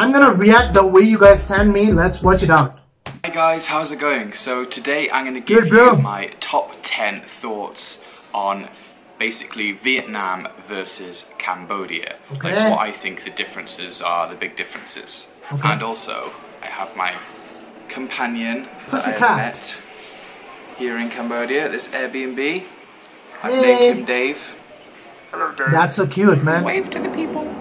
I'm gonna react the way you guys send me. Let's watch it out. Hey guys, how's it going? So today I'm going to give Good, you my top 10 thoughts on basically Vietnam versus Cambodia. Okay. Like what I think the differences are, the big differences. Okay. And also, I have my companion that I Pussycat. met here in Cambodia, this Airbnb. I've Hey. named him Dave. Hello Dave. That's so cute, man. Wave to the people.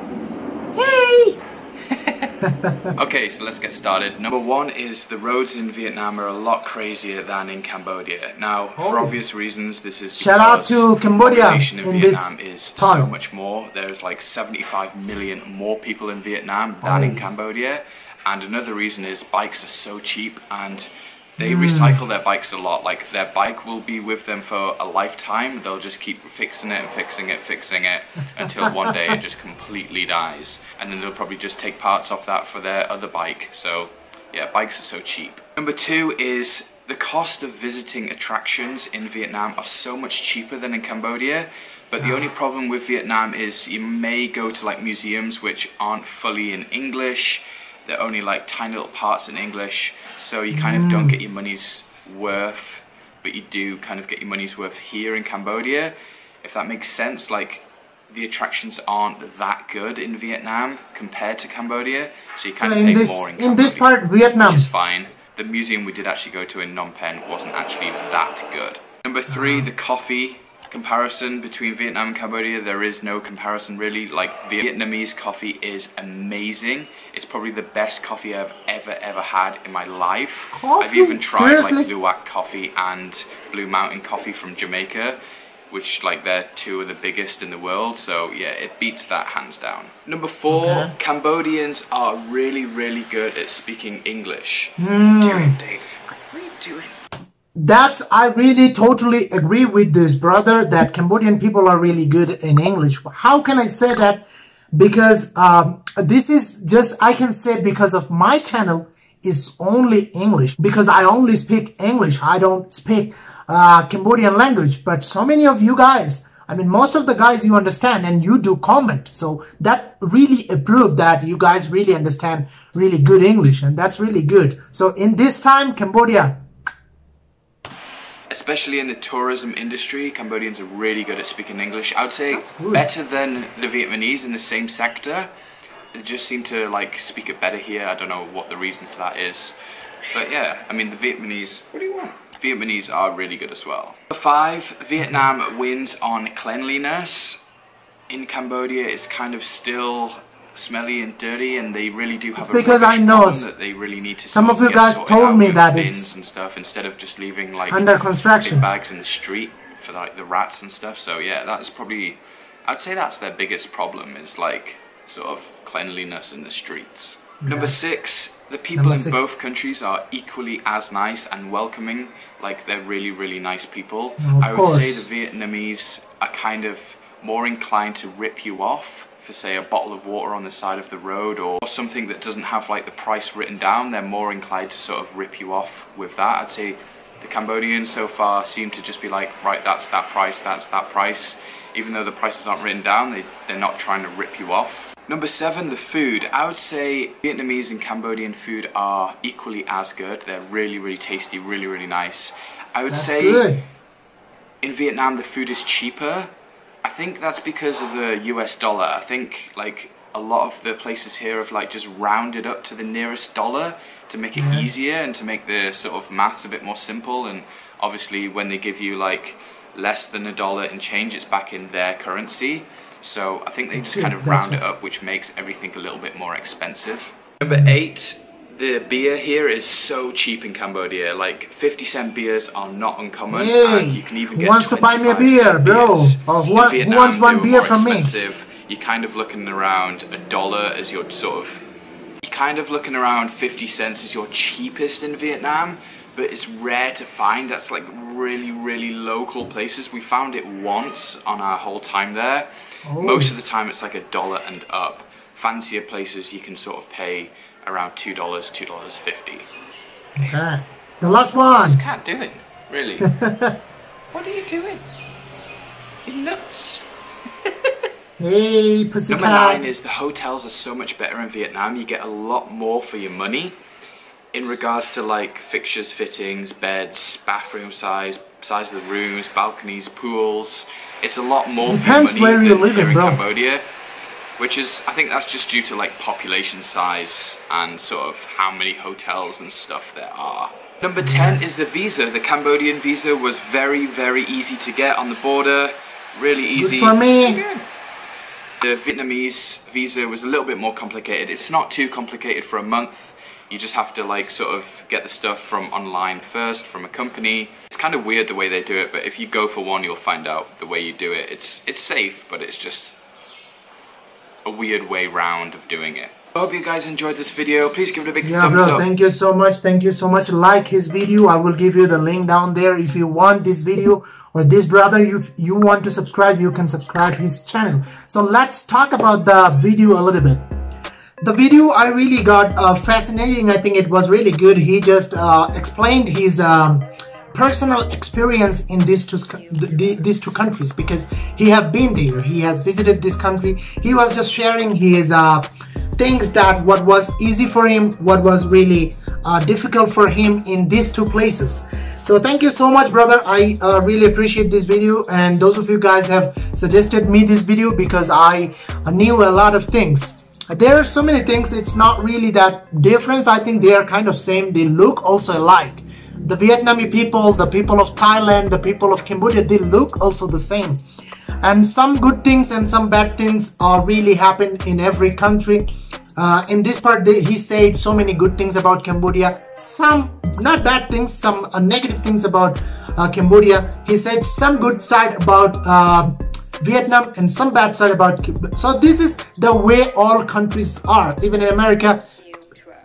Okay, so let's get started. Number one is the roads in Vietnam are a lot crazier than in Cambodia. Now, for Oh. obvious reasons, this is Shout out because to Cambodia population in, in this Vietnam is so much more. There's like 75 million more people in Vietnam than in Oh. Cambodia. And another reason is bikes are so cheap and they Hmm. recycle their bikes a lot. Like their bike will be with them for a lifetime. They'll just keep fixing it and fixing it, fixing it until one day it just completely dies. And then they'll probably just take parts off that for their other bike. So yeah, bikes are so cheap. Number two is the cost of visiting attractions in Vietnam are so much cheaper than in Cambodia. But the only problem with Vietnam is you may go to like museums which aren't fully in English. They're only like tiny little parts in English, so you kind of don't get your money's worth. But you do kind of get your money's worth here in Cambodia, if that makes sense. Like the attractions aren't that good in Vietnam compared to Cambodia, so you So kind of in pay this more in in this Cambodia, part, Vietnam. which is fine. The museum we did actually go to in Phnom Penh wasn't actually that good. Number 3 uh-huh. the coffee comparison between Vietnam and Cambodia. There is no comparison really. Like Vietnamese coffee is amazing. It's probably the best coffee I've ever ever had in my life. I've even tried Seriously? like Luwak coffee and Blue Mountain coffee from Jamaica which like they're two of the biggest in the world so yeah it beats that hands down number four Okay. cambodians are really really good at speaking english Hmm. doing dave what are you doing That's I really totally agree with this brother that Cambodian people are really good in English. How can I say that? Because um, this is just I can say because of my channel is only English because I only speak English. I don't speak uh, Cambodian language. But so many of you guys, I mean, most of the guys you understand and you do comment. So that really approved that you guys really understand really good English and that's really good. So in this time, Cambodia, especially in the tourism industry cambodians are really good at speaking english. I would say better than the vietnamese in the same sector. They just seem to like speak it better here. I don't know what the reason for that is. But yeah i mean the vietnamese what do you want? Vietnamese are really good as well. Number five vietnam wins on cleanliness. In cambodia it's kind of still smelly and dirty and they really do have It's a because I know that they really need to some of you guys told me that it's and stuff instead of just leaving like under construction. bags in the street for like the rats and stuff. So yeah, that's probably I'd say that's their biggest problem is like sort of cleanliness in the streets. Number six, the people Number in both countries are equally as nice and welcoming. Like they're really, really nice people. I would say the Vietnamese are kind of more inclined to rip you off for say a bottle of water on the side of the road or something that doesn't have like the price written down. They're more inclined to sort of rip you off with that. I'd say the Cambodians so far seem to just be like, right, that's that price, that's that price. Even though the prices aren't written down, they, they're not trying to rip you off. Number seven, the food. I would say Vietnamese and Cambodian food are equally as good. They're really, really tasty, really, really nice. I would That's say good. in Vietnam the food is cheaper. I think that's because of the US dollar. I think like a lot of the places here have like just rounded up to the nearest dollar to make it Yeah. easier and to make the sort of maths a bit more simple and obviously when they give you like less than a dollar in change it's back in their currency. So I think they just kind of round it up which makes everything a little bit more expensive. Number 8 the beer here is so cheap in Cambodia. Like 50 cent beers are not uncommon, Hey, and you can even who get wants to buy me a beer, bro? Or oh, who In wa- who wants one beer from me? You're kind of looking around a dollar as your sort of. You're kind of looking around 50 cents as your cheapest in Vietnam, but it's rare to find. That's like really, really local places. We found it once on our whole time there. Oh. Most of the time, it's like a dollar and up. Fancier places, you can sort of pay around two dollars, two dollars fifty. Okay. The last one. What's one. this cat doing? Really? what are you doing? You nuts. Hey, pussycat. Number nine is the hotels are so much better in Vietnam. You get a lot more for your money in regards to like fixtures, fittings, beds, bathroom size, size of the rooms, balconies, pools. It's a lot more Depends for your money where you're than living, here in bro. Cambodia. Which is, I think that's just due to like population size and sort of how many hotels and stuff there are. Number 10 is the visa. The Cambodian visa was very, very easy to get on the border. Really easy. Good for me. The Vietnamese visa was a little bit more complicated. It's not too complicated for a month. You just have to like sort of get the stuff from online first from a company. It's kind of weird the way they do it, but if you go for one, you'll find out the way you do it. It's it's safe, but it's just a weird way round of doing it. I hope you guys enjoyed this video. Please give it a big Yeah, thumbs bro, up. thank you so much. Thank you so much. Like his video. I will give you the link down there. If you want this video or this brother, if you want to subscribe, you can subscribe his channel. So let's talk about the video a little bit. The video I really got uh, fascinating. I think it was really good. He just uh, explained his um, personal experience in these two th- these two countries because he has been there. He has visited this country. He was just sharing his uh, things that what was easy for him, what was really uh, difficult for him in these two places. So thank you so much, brother. I uh, really appreciate this video, and those of you guys have suggested me this video because I knew a lot of things there are so many things it's not really that difference i think they are kind of same they look also alike the vietnamese people the people of thailand the people of cambodia they look also the same and some good things and some bad things are really happen in every country uh, in this part they, he said so many good things about cambodia some not bad things some uh, negative things about uh, cambodia he said some good side about uh, Vietnam and some bad side about Cuba. So this is the way all countries are. Even in America,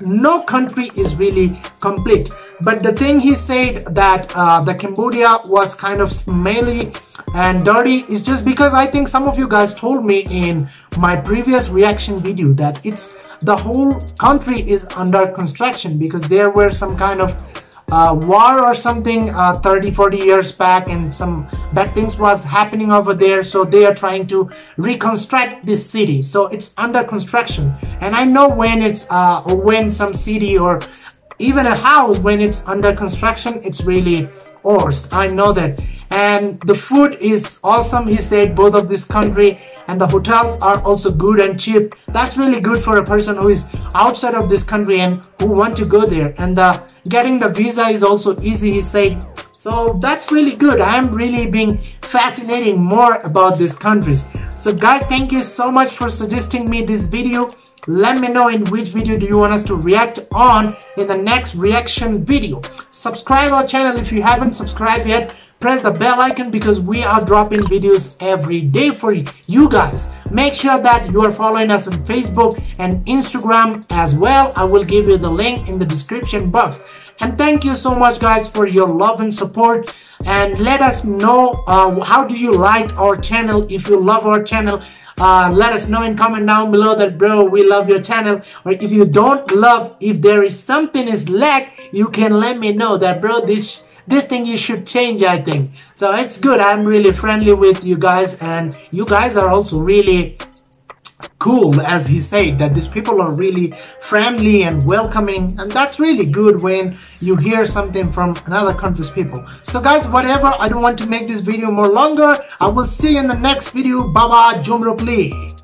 no country is really complete. But the thing he said that uh, the Cambodia was kind of smelly and dirty is just because I think some of you guys told me in my previous reaction video that it's the whole country is under construction because there were some kind of uh, war or something uh, 30 40 years back and some bad things was happening over there. So they are trying to reconstruct this city. So it's under construction. And i know when it's uh, when some city or even a house when it's under construction it's really worse i know that. And the food is awesome he said both of this country and the hotels are also good and cheap. That's really good for a person who is outside of this country and who want to go there. And the getting the visa is also easy he said so that's really good. I'm really being fascinating more about these countries. So guys thank you so much for suggesting me this video. Let me know in which video do you want us to react on in the next reaction video. Subscribe our channel if you haven't subscribed yet press the bell icon because we are dropping videos every day for you guys. Make sure that you are following us on facebook and instagram as well. I will give you the link in the description box. And thank you so much guys for your love and support. And let us know uh, how do you like our channel? If you love our channel uh, let us know in comment down below that bro we love your channel. Or if you don't love if there is something is lack you can let me know that bro this this thing you should change i think. So it's good. I'm really friendly with you guys and you guys are also really cool as he said that these people are really friendly and welcoming and that's really good when you hear something from another country's people. So guys whatever i don't want to make this video more longer. I will see you in the next video. Baba jumrukli